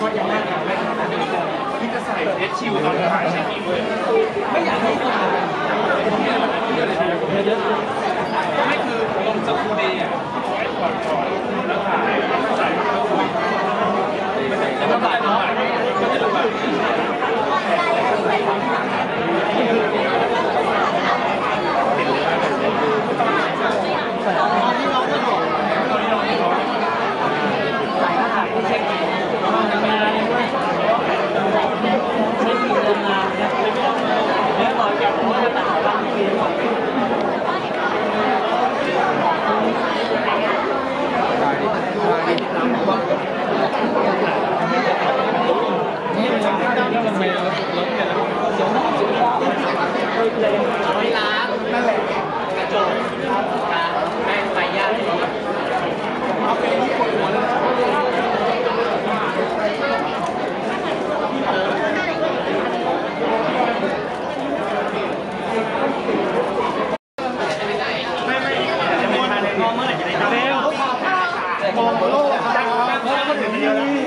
ก็ยังที่จะใส่เดชชิวตอนถ่ายใช่ไหมไม่อยากให้ตาดเลยไม่คือลงจากคูเดย์อะก่อนก่อนแล้วถ่าย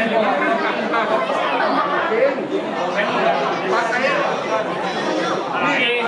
นี่เอง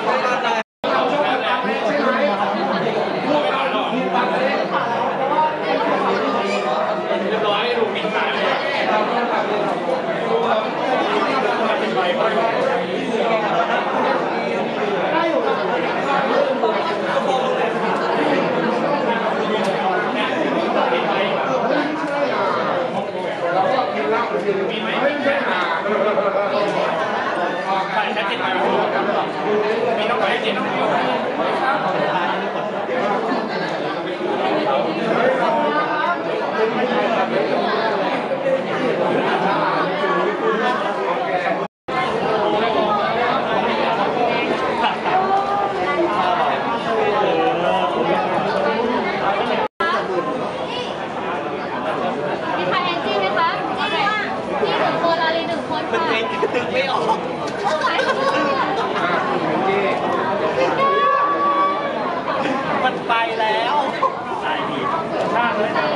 ตึกไม่ออกมันไปแล้วสายดีชาติเลยนะ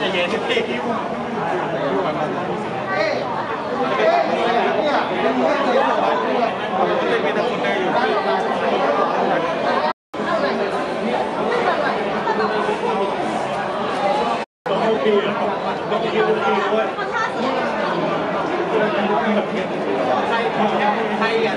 จะเย็นที่พี่ผมเฮ้ยเฮ้ยเนี่ย ใครใครอะ